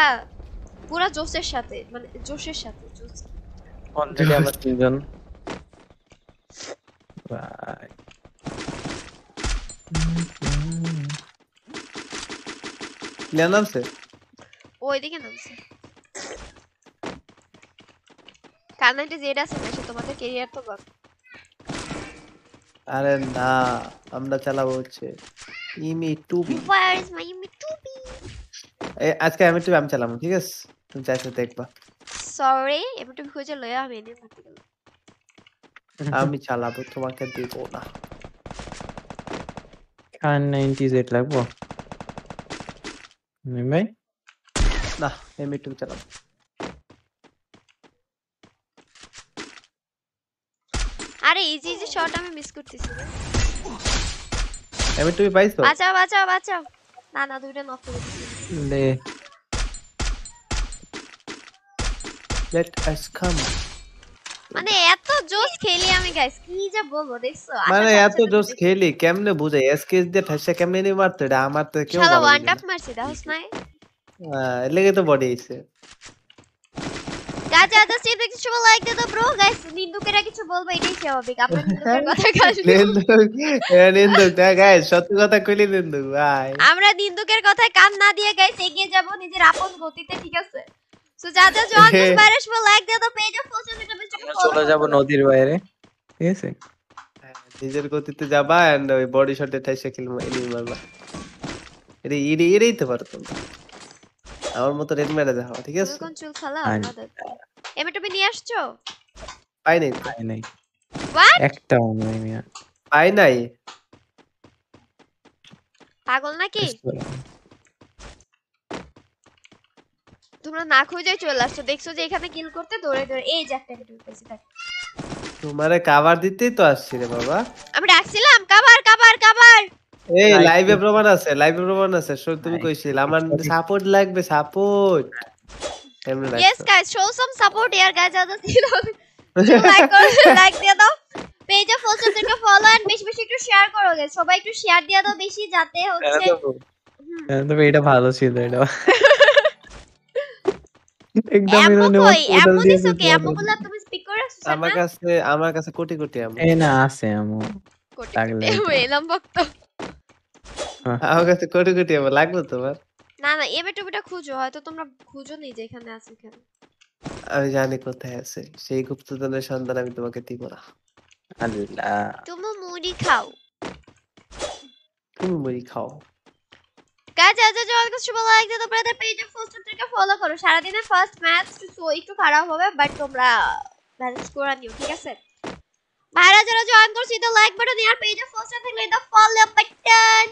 হ্যাঁ পুরা জোসের সাথে মানে জোশের সাথে জোস অলরেডি আমরা তিনজন। ভাই। প্লেয়ার নামছে? ওইদিকে নামছে। কারনাইটে জেড আছে না সে তোমাদের কেরিয়ার তো আরে না আমরা চালাবো হচ্ছে। ইমি? আজকে আমি টুবি আমি চালাবো ঠিক আছে? তুমি চাইছো দেখবা এবার তুমি খুঁজে লয়ে আমি এনে আমি চালাবো তোমাকে দিব না। খান নাইনটি জেড লাগবো? হুম, ভাই? না এমনি টুবি চালাবো। আরে ইজি ইজি শট আমি মিস করতেছি। এমনি টুবি পাইছো? বাঁচাও বাঁচাও বাঁচাও। না না দুইটা নক করে দিছি লে। লেট আস কাম মানে এত জোস খেলি আমি গাইস কি যা বলব দেখছ? মানে এত জোস। খেলি কেমনে বুঝাই? এসকেস দিয়ে ঠাসা কেমনে নি মারতে? এটা আমার তো কেউ শালা ওয়ান ট্যাপ মারছি দাওস নাই? লেগে তো বডি আইছে দিয়ে দাও ব্রো গাইস নিন্দুকেরা কিছু বলবে এটাই স্বাভাবিক আপনার নিন্দুকের কথা কাজ নিন্দুক না গাইস সত্যি কথা কইলি নিন্দুক ভাই আমরা নিন্দুকের কথায় কান না দিয়ে গাইস এগিয়ে যাব নিজের আপন গতিতে ঠিক আছে so this virus for like দাও পেজ অফ পোস্ট এটা বেস্ট চলে যাব নদীর বাইরে ঠিক আছে নিজের গতিতে যাবা এন্ড ওই বডি শটে খেলব এনিমি মারবা এটা ইরে ইরেই তো পারো আমার মতো রেড মেরে যাও ঠিক আছে কোন চুল খালা আমাদের এমএ টুপি নিয়ে আসছো? পাই নাই। পাই নাই। হোয়াট একটাও নাই মিয়া। পাই নাই। পাগল নাকি? তোমরা না খুঁজে চলে আসছো। দেখছ যে এখানে কিল করতে দৌড়ে দৌড়ে এই যে একটা টুপি পেয়েছি দেখ তোমারে কাভার দিতেই তো আসছি রে বাবা। আমি ডাকছিলাম কাবার কাবার কাবার এই লাইভে প্রমাণ আছে লাইভে প্রমাণ আছে। শোন তুমি কইছিল আমার সাপোর্ট লাগবে সাপোর্ট এমনি ইয়েস লাগবে গাইস শো সাম সাপোর্ট ইয়ার গাইস আদা ছিল লাইক করো লাইক দিয়ে দাও। পেজে ফলোয়ারদেরকে ফলো এন্ড বেশি বেশি একটু শেয়ার করো guys। সবাই একটু শেয়ার দিয়ে দাও বেশি যাতে হচ্ছে। তবে এটা ভালো ছিল এটা। একদম তুমি স্পিক করে আমার কাছে আমার কাছে কোটি কোটি আমো হ্যাঁ। এই না আছে আমু কোটি লাগলে কোটি এলাম ভক্ত। আমার কাছে কোটি কোটি আমো লাগবে তোমার? না না এমএ টুপিটা খুঁজো হয়তো তোমরা খুঁজো নি যে এখানে আছে এখানে আমি জানি কোথায় আছে সেই গুপ্তধনের সন্ধান আমি তোমাকে দিব না। আল্লাহ। তুমি মুড়ি খাও। তুমি মুড়ি খাও। গাইস আজ যে আমাকে শুভ লাইক দিয়ে তোমরা এদের পেজে ফলোয়ারদেরকে ফলো করো। সারাদিনের ফার্স্ট ম্যাচ তো একটু খারাপ হবে বাট তোমরা ম্যানেজ করে নিও ঠিক আছে? ভাইরা যারা জয়েন করছি তো লাইক বাটন আর পেজে ফার্স্ট থাকলে এটা ফলো বাটন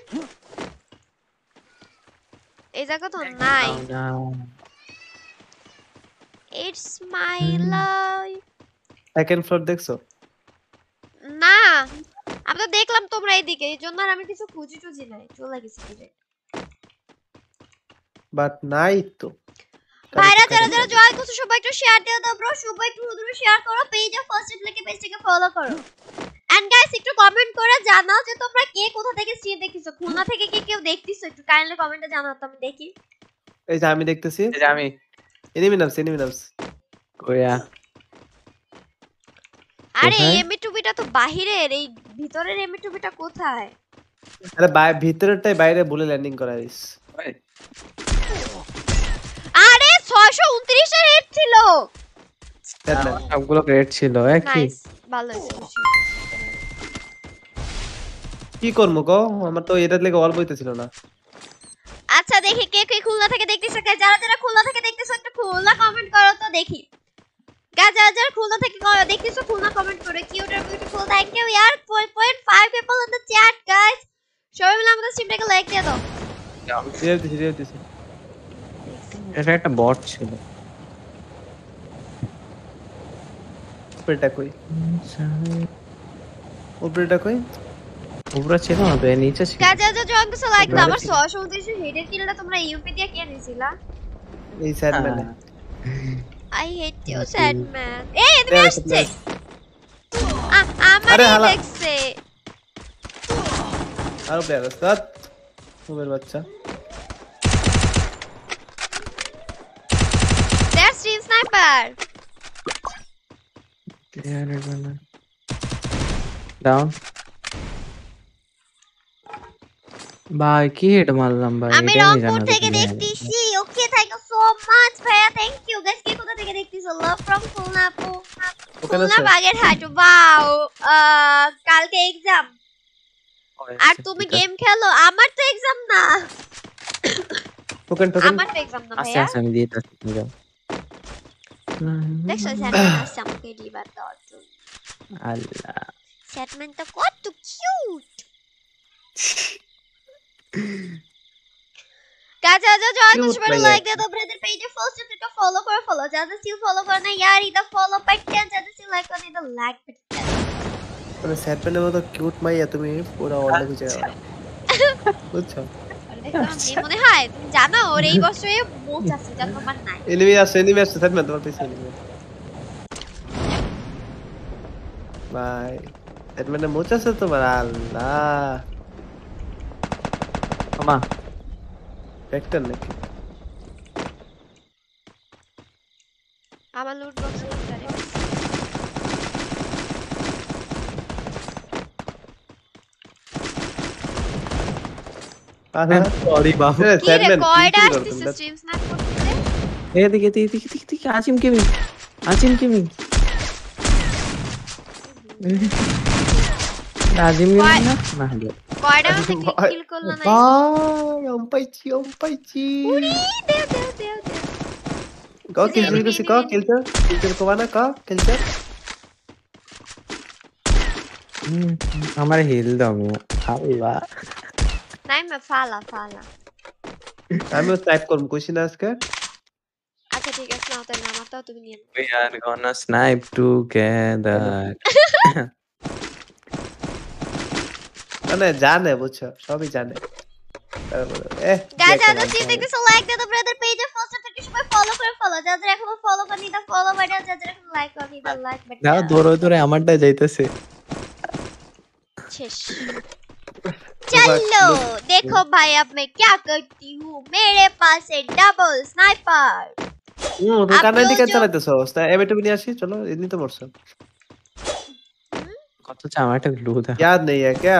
এই জায়গা তো নাই। It's my life second floor দেখছ? না আমি তো দেখলাম তোমরা এইদিকে এই জন্য আর আমি কিছু খুঁজি টুজি নাই। চলে গেছি। বাট নাই তো। ভাইরা যারা যারা জয়েন করছ সবাই একটু শেয়ার দিয়ে দাও ব্রো সবাই একটু শেয়ার করো পেজে ফার্স্ট লিখে পেজটাকে ফলো করো। এন্ড গাইস একটু কমেন্ট করে জানাও যে তোমরা কে কোথা থেকে স্ট্রিম দেখতেছো? খুলনা থেকে কে কেউ দেখতেছো? একটু কাইন্ডলি কমেন্টে জানাও তো আমি দেখি। এই যে আমি দেখতেছি। এই যে আমি। এনিমি নামছে এনিমি নামছে কইয়া আরে টুবিটা তো বাহিরের এই ভিতরের টুবিটা কোথায়? আরে ভিতরেরটাই বাইরে বলে ল্যান্ডিং করা হইছে আরে 629 এর হিট ছিল। আমার সবগুলো গ্রেড ছিল একই। ভালো হয়েছে খুশি কি করব গো? আমার তো এটার লেগে অল্প হইতেছিল না। আচ্ছা দেখি কে কে খুলনা থেকে দেখতেছো। কে যারা যারা খুলনা থেকে দেখতেছো একটু খুলনা কমেন্ট করো তো দেখি। গাইস যারা যারা খুলনা থেকে দেখতেছো খুলনা কমেন্ট করো। কিউট আর বিউটিফুল থ্যাংক ইউ ইয়ার 4.5 people in the chat guys সবাই মিলে আমাদের স্ট্রিমটাকে লাইক দিয়ে দাও। দিয়ে দিছি দিয়ে দিছি। এটা একটা বট ছিল। উপরেটা কই? উপরেটা কই? উপরে ছিল না তো এর নিচে ছিল। যারা যারা জয়েন করছ লাইক দাও আমার উপরে 629 হেডের কিলটা তোমরা ইউপি দিয়ে কে নিছিলা এই সাইড মানে I hate you sad man এই এদিকে আসছে। yes. আ- আমারই দেখছে। আরও প্লেয়ার আছে ধর। উমের বাচ্চা। স্নাইপার ডাউন ভাই কি হেড মারলাম ভাই? আমি রংপুর থেকে দেখতেছি। Okay thank you so much ভাইয়া থ্যাংক ইউ গাইস কে কোথা থেকে দেখতেছো? লাভ ফ্রম খুলনা আপু। খুলনা বাগেরহাট ওয়াও কালকে এক্সাম আর আচ্ছা, তুমি গেম খেলো? আমার তো এক্সাম না। টোকেন টোকেন আমার তো এক্সাম না ভাইয়া। আস্তে আমি দিয়ে দিচ্ছি দেখছ স্যাটম্যান আসছে আমাকে দিবার দেওয়ার জন্য আল্লাহ। তো কত cute Guys, as a join, just remember like the brother page and first click a follow for follow. Just still follow for na yaar, either follow button, just still like on the like button. মানে স্যাপেনের মতো cute মাইয়া তুমি পুরো অন্য কিছু বুঝছ মনে হয় তুমি জানো ওর এই বছরে মোচ আছে যা তোমার নাই এনিমি আছে এনিমি আছে স্যাপেন তোমার পিছে এনিমি বাই স্যাপেনের মোচ আছে তোমার আল্লাহ ক্ষমা ভেক্টর নাকি আমার লুট বক্স করে আরে সরি বাবু এ, কি রে স্যাটম্যান, কয়টা কি করো আসতেছে তোমরা? স্ট্রিম স্ন্যাপ করতেছে এদিকে এদিকে এদিকে এদিকে এদিকে Azim gaming Azim gaming Azim gaming না না হলো কয়টা আরে থেকে ভাই, কিল করল না ভাই অম্পাইছি অম্পাইছি উড়ি দেও দেও দেও দেও ক কিল enemy, করছি ক enemy, কিলচার কিলচার কোবানা ক কিলচার হুম, আমার হিল দাও মিয়া আল্লাহ নাই মে ফালা ফালা আমিও টাইপ করব কইছি না আজকে আচ্ছা ঠিক আছে নাও তাহলে আমারটাও তুমি নিয়ে নাও We are gonna snipe together. মানে জানে বুঝছো সবই জানে তারপরে, এহ, কি গাইস একটা যারা নাম স্ট্রিম করে। দেখতেছো লাইক দাও ব্রাদার পেজে ফার্স্ট থেকে সবাই ফলো করে ফলো যাদের এখনো ফলো করেনি তা ফলো বাটন যাদের এখনো লাইক করেনি তা লাইক দাও বাটন দৌড়ে দৌড়ে আমারটা যাইতেছে শেষ चलो देखो भाई अब मैं क्या करती हूँ मेरे पास है डबल स्नाइपर হুম তুমি আপনিও কান্নার দিকে যে- চালাইতেছো এবে তুমি নিয়ে আসি চলো এমনি তো মরছো কত চা আমার একটা গ্লু দাও याद नहीं है क्या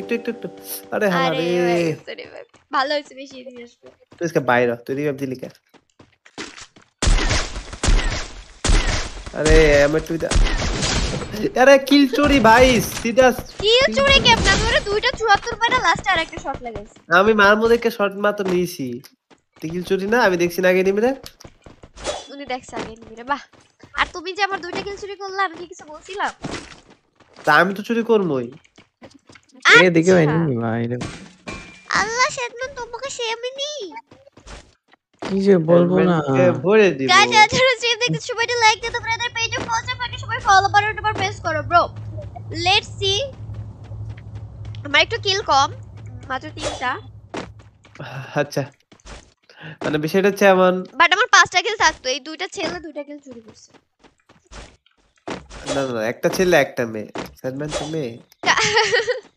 একটু একটু একটু আরে হ্যাঁ আরে রে ভাই, sorry ভাই। ভালো হয়েছে বেশি দিন আসবে তুই इसके বাইরে তুই রিভাইভ দিলি কে আরে এমিট তুই আরে কিল চুরি ভাই সিধা কি চুরি কেমন আমি ওরে দুইটা 74 পাইনা লাস্টে আরেকটা শট লাগাইছি আমি মার মধ্যে শর্ট মাত্র নিয়েছি তুই কিল চুরি না আমি দেখছি না আগে নিমিরে উনি দেখছে আগে নিবিরে বাহ আর তুমি যে আমার দুইটা কিল চুরি করলে আমি কি কিছু বলছিলাম তা আমি তো চুরি করবই এদিকে আচ্ছা। বাইরে। আল্লাহ সেদিন তোমাকে সেমিনি কি যে বলব না। ভরে দিব। গাইস যারা স্ট্রিম দেখতে সবাই লাইক দিতে ব্রাদার পেজে ফার্স্ট পার্টি সবাই ফলো বাটনটা পর প্রেস করো ব্রো লেটস সি আমার একটু কিল কম মাত্র তিনটা। আচ্ছা। মানে বিষয়টা হচ্ছে এমন বাট আমার পাঁচটা কিল থাকতো এই দুইটা ছেলে দুইটা কিল চুরি করছে। না না না, একটা ছেলে একটা মেয়ে। তো মেয়ে।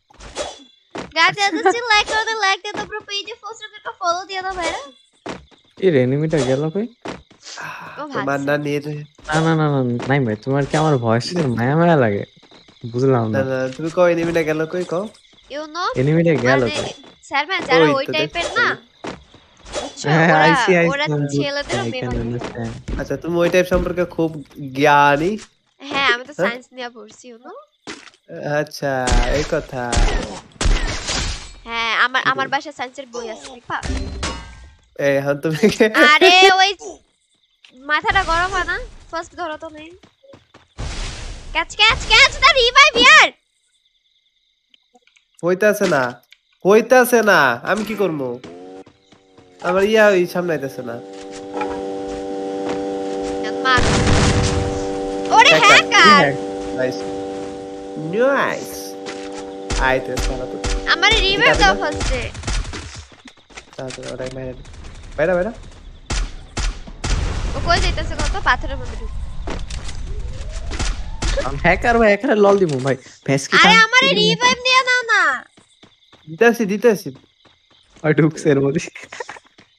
গাইস যারা স্টিল লাইক করো তো লাইক দিতে ব্রো পেজে ফার্স্ট একটা ফলো দিয়ে দাও ভাইরা এই এনিমিটা গেল কই? ও তোমার ভাগছে। না নিয়ে রে- না না না না নাই ভাই তোমার কি আমার ভয়েস মায়া মায়া লাগে? বুঝলাম না। না না তুমি কও এনিমিটা গেল কই কও? ইউ নো এনিমিটা গেল কই? স্যার ম্যাম যারা ওই ওই টাইপের না বুঝছ, হ্যাঁ ওরা- আইসি আইসি ওরা ছেলেদেরও মেয়ে বানিয়ে দেয়। আচ্ছা তুমি ওই টাইপ সম্পর্কে খুব জ্ঞানী। হ্যাঁ আমি তো সায়েন্স নিয়ে পড়ছি আচ্ছা এই কথা। হ্যাঁ আমার আমার বাসায় সায়েন্সের বই আছে। দেখবা এই হ্যাঁ তুমি আরে ওই মাথাটা গরম হয় না? ফার্স্ট ধরো তো নেই catch catch catch the revive ইয়ার হইতাছে না। হইতাছে না। আমি কি করব? আমার ইয়া ওই সামনে আইতাছে না ওরে হ্যাকার নাইস নাইস আইতে সারা তো हमारे रिवर का फ़र्स्ट चल चल और मैं बैठा बैठा। वो कोई देता से तो पाथर में बैठो। हम हैकर वो हैकर लॉल दी मुँह भाई फेस की अरे हमारे रिवाइव दिया ना ना। दिता से दिता से अडुक सर बोली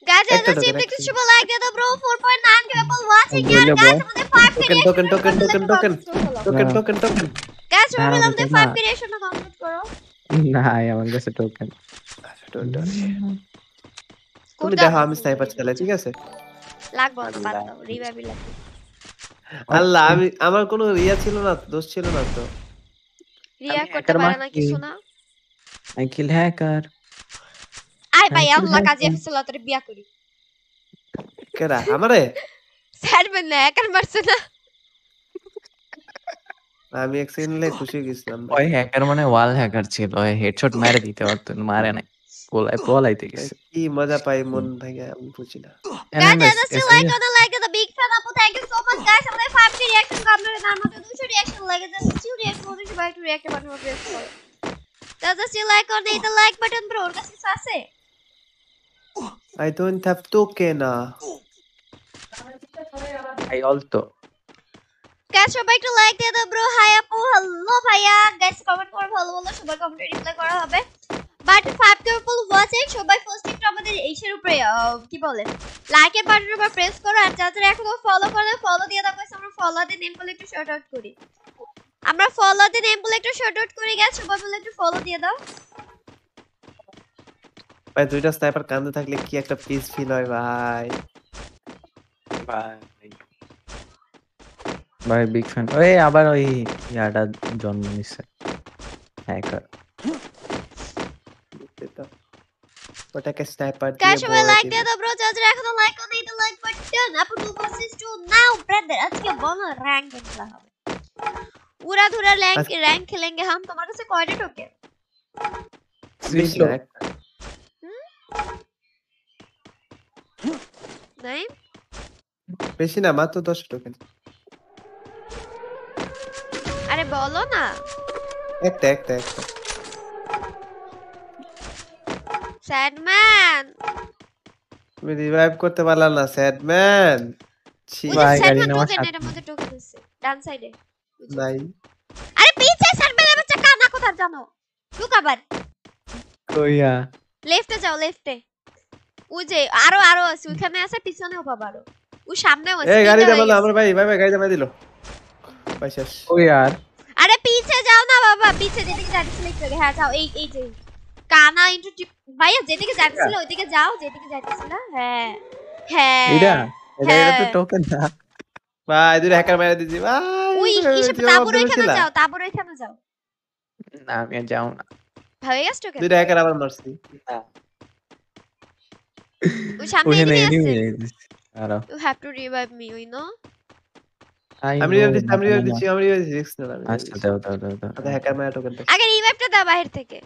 गाइस ऐसा चीज़ देख कुछ बोला है तो ब्रो 4.9 के एप्पल वाचिंग यार गाइस मुझे 5 के token token token token token token token guys मुझे 5 के रेशन कंप्लीट करो। 5 ক্রিয়েশন কমপ্লিট করো নাই আমার কাছে টোকেন তুমি দেখো আমি স্নাইপার চালাই ঠিক আছে? লাগবো না রিভাইভই লাগবে। আল্লাহ আমি আমার কোনো ইয়া ছিল না দোষ ছিল না তো। রিয়া করতে পারে না কিছু না? আই হ্যাকার আয় ভাই আল্লাহ কাজে hacker। বিয়া করি। আমারে? মারছে না। আমি এক সেকেন্ড খুশি হয়ে গেছিলাম। ওই হ্যাকার মানে ওয়াল হ্যাকার ছিল ওই হেডশট মেরে দিতে পারতো মারে নাই গোলায় পলাইতে গেছে। কি মজা পাই মন ভেঙে আমি বুঝি না। Guys as still like on like the big fan আপু thank you so much guys আমাদের 5 টি রিঅ্যাকশন কমপ্লিট তার মধ্যে 200 রিঅ্যাকশন লাগে জাস্ট 2 রিঅ্যাকশন মধ্যে সবাই একটু রিঅ্যাক্ট বাটন প্রেস করো দাদা still like on the like button bro ওর কাছে কিছু আছে I don't have token I অলতো guys সবাই একটু লাইক দিয়ে দাও ব্রো হাই আপু. হ্যালো ভাইয়া. গাইস কমেন্ট করে ভালো বলো সবাই কমেন্টে রিপ্লাই করা হবে। বাট ফাইভ পিপল ওয়াচিং সবাই ফার্স্ট একটু আমাদের এইসের উপরে কি বলে? লাইকের বাটনের উপর প্রেস করো আর যারা যারা এখনও ফলো করে ফলো দিয়ে দাও guys, আমরা ফলো দিয়ে নেম বলে একটু শর্ট আউট করি। আমরা ফলো দিয়ে নেম বলে একটু শর্ট আউট করি গাইস সবাই বলে একটু ফলো দিয়ে দাও। ভাই দুইটা স্নাইপার কান্দে থাকলে কি একটা পিস ফিল হয় ভাই? ভাই। ভাই বিগ ফ্যান ওই আবার ওই ইয়াটা জন্ম নিচ্ছে হ্যাকার ওটাকে স্নাইপার দিয়ে গাইস সবাই লাইক দিয়ে দাও ব্রো যারা এখনো লাইক করনি তো লাইক বাটন আপু two versus two now brother আজকে বনো র‍্যাঙ্ক খেলা হবে पूरा धुरा रैंक रैंक खेलेंगे हम तुम्हारे से कोऑर्डिनेट होके स्विच लो नहीं বেশি না মাত্র 10 টোকেন বলো না? একটা একটা একটা। স্যাড ম্যান তুমি রিভাইভ করতে পারলাম না স্যাড ম্যান ছি যে ভাই, গাড়ি সাথে- এটার মধ্যে টোকেন আছে ডান সাইডে নাই। আরে পিছে স্যাড ম্যানের বাচ্চা কানা কোথায় জানো? লুক আবার। কইয়া। লেফটে যাও লেফটে ওই যে আরও আরও আছে ওখানে আছে পিছনেও পাবা আরও। ওই সামনেও আছে এই গাড়ি দে বলো আমার ভাই ভাই ভাই গাড়ি দে দিল। ভাই শেষ। ওই আর আরে পিছে যাও না বাবা পিছে যেদিকে যাচ্ছিল একটু। হ্যাঁ যাও এই এই যে কানা ইন্টু ভাইয়া যেদিকে যাচ্ছিল ওইদিকে যাও যেদিকে যাচ্ছিল। হ্যাঁ হ্যাঁ এটা এটা এটা তো হ্যাঁ। টোকেন না। ভাই দুটো হ্যাকার মেরে দিছি ভাই ওই হিসেবে তাবুর ওইখানে যাও তাবুর ওইখানে যাও। না আমি আর যাও না। ভাই গেছে তোকে দুইটা হ্যাকার আবার মারছি। ওই সামনে আছে। Are you have to revive me you know আমি রিভাইভ দিচ্ছি আমি রিভাইভ দিচ্ছি আমি রিভাইভ দিচ্ছি রিস্ক না আমি আচ্ছা দাও দাও দাও দাও আচ্ছা হ্যাকার মেরে টোকেনটা আগে রিভাইভটা দাও বাহির থেকে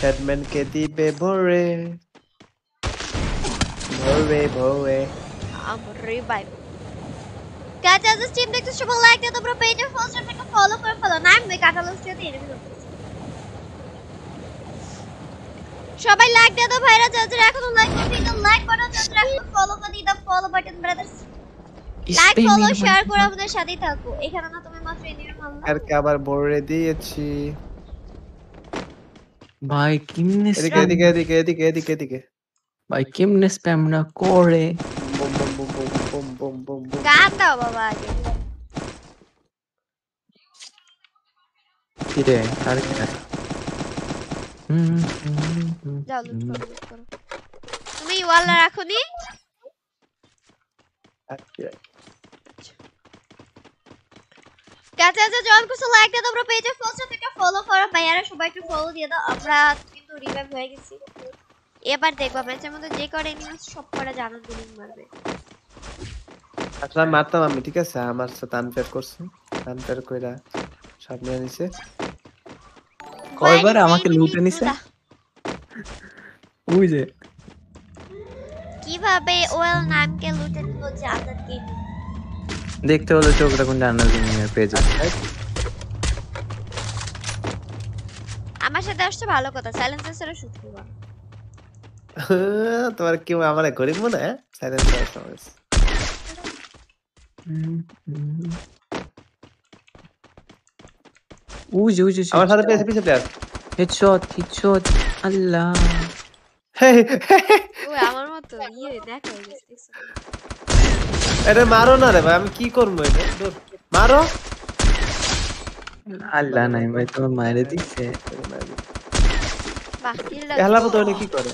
ব্যাটম্যান কে দিবে ভরে ভরে ভরে আমার রিভাইভ কাজা জাস্ট টিম দেখতে সবাই লাইক দিয়ে তোমরা পেজে ফার্স্ট ফলো করে ফলো না আমি কাটালো স্টুডিওতে এনিমি সবাই লাইক দিয়ে দাও ভাইরা যারা এখনও লাইক করতে দাও লাইক করো যারা এখনও ফলো করনি দাও follow button brothers like follow share করো আপনাদের সাথেই থাকো। এখানে না তুমি মাত্র এনির মামলা আর কে আবার বড় বড়ে দিয়েছি। ভাই কিমনে এদিকে এদিকে এদিকে এদিকে এদিকে এদিকে। ভাই কিমনে স্প্যাম না করে? Bomb bomb bomb bomb bomb bomb bomb গান দাও বাবা আগে। কি রে আর কি তুমি ওয়ালা রাখোনি কাছে আছে জয়েন করছ লাইক দিয়ে তোমরা পেজে ফার্স্ট থেকে ফলো করো। ভাইয়ারা, সবাই একটু ফলো দিয়ে দাও। আমরা কিন্তু রিভাইভ হয়ে গেছি। এবার দেখবা ম্যাচের মধ্যে যে করে এনিমি সব করে জানান দিলিং মারবে। আসলে মারতাম আমি, ঠিক আছে? আমার সাথে আনফেয়ার করছে। আনফেয়ার কইরা সামনে নিছে কয়বার আমাকে লুটে নিছে ওই যে কীভাবে ওয়েল নামকে লুটে নিল জান্নাত গেমিং দেখতে হলে চোখ রাখুন জান্নাত গেমিং পেজে আমার সাথে আসছে ভালো কথা সাইলেন্সার শুট করবা তোমার কি আমার গরিব মনে হয়? ওই যে ওই যে আমার সাথে পেছে পিছে প্লেয়ার হেডশট হেডশট আল্লাহ ওই আমার মতো ইয়ে দেখা গেছে এটা মারো না রে ভাই আমি কি করব এটা মারো আল্লাহ নাই ভাই তো মারে দিছে এহলা তো কি করে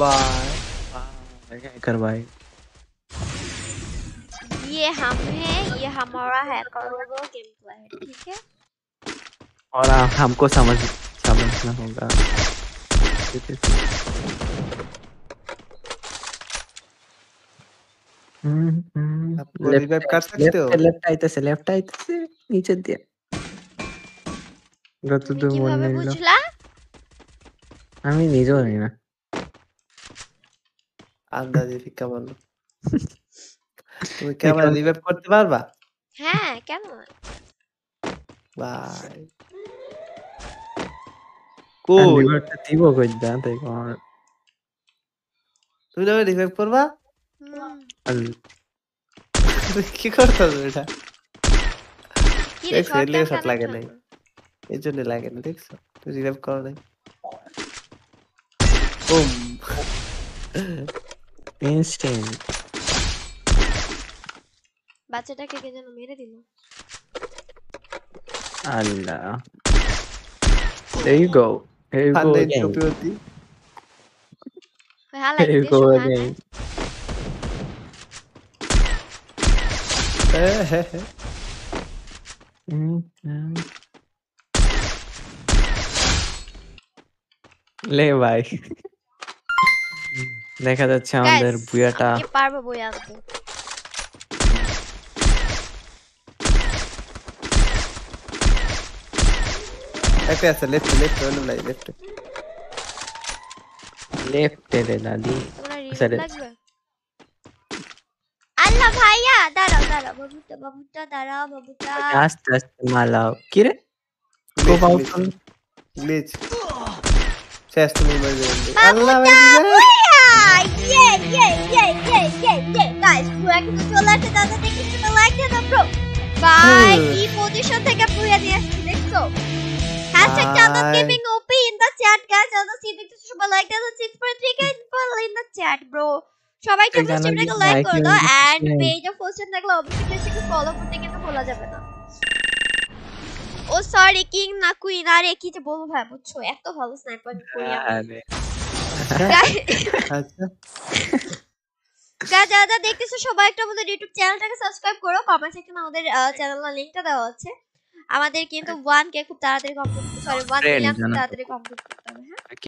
বাই বাই হ্যাকার ভাই ये हम हैं ये हमारा हैकर वो गेम प्ले है ठीक है? और आ, हमको समझ समझना होगा। आपको रिवाइव कर सकते हो? लेफ़्ट आइते से लेफ़्ट आइते तो तो से नीचे दिया। गत दो मन नहीं बुझला? আমি নিজেও জানি না আন্দাজে ফিক্কা বললো তুমি ক্যামেরা রিভাইভ করতে পারবা হ্যাঁ কেন বাই কই লিভারটা দিব কই দা তাই কোন তুমি না রিভাইভ করবা হুম, কি করছ এটা কি রে এই short ফেললে gun shot কেন লাগে খেলব? নাই। এই জন্য লাগে না দেখছ তুমি রিভাইভ করো নাই বুম ইনস্ট্যান্ট বাচ্চাটাকে কে যেন মেরে দিল। আল্লাহ। There you go here you go ফান্ডে again. টুপিওতি হালা here you দেশ go ওখানে। again লে ভাই। দেখা যাচ্ছে আমাদের Guys, বুয়াটা আমি কি পারব বই আনতে। একটা আছে লেফট লেফট অন্য নাই লেফট লেফট রে দাদি লাগবে আল্লাহ ভাইয়া দাঁড়াও দাঁড়াও বাবুটা বাবুটা দাঁড়াও বাবুটা আস্তে আস্তে মালাও কি রে খুব আউট গ্লিচ শেষ তুমি মরে যাবে আল্লাহ ভাইয়া ইয়ে ইয়ে ইয়ে ইয়ে ইয়ে গাইস পুরা কিন্তু চলে আসে দাদা দেখি তুমি লাইক দাও ব্রো হুম। কি পজিশন থেকে পুরা নিয়ে আসছি দেখছ হ্যাশট্যাগ চাঁদা ভাই। Gaming OP in the chat guys Chanda C দেখতে সবাই লাইক দাও 6.3 K in the chat bro সবাই এই কিন্তু জানালা স্ট্রিমটাকে লাইক like করে দাও। এন্ড পেজে পোস্ট থাকলে অবশ্যই বেশি ফলো করতে কিন্তু ভোলা যাবে না। ও সরি কিং না কুইন আরে কি যে বলব ভাই বুঝছ? এত ভালো স্নাইপার করি আমি। আরে। আচ্ছা। দেখতেছো সবাই একটা আমাদের ইউটিউব চ্যানেলটাকে সাবস্ক্রাইব করো। কমেন্ট সেকশনে আমাদের চ্যানেলের লিংকটা দেওয়া আছে। আমাদের কিন্তু 1 কে খুব তাড়াতাড়ি কমপ্লিট সরি 1 Friend মিলিয়ন খুব তাড়াতাড়ি কমপ্লিট করতে হবে হ্যাঁ?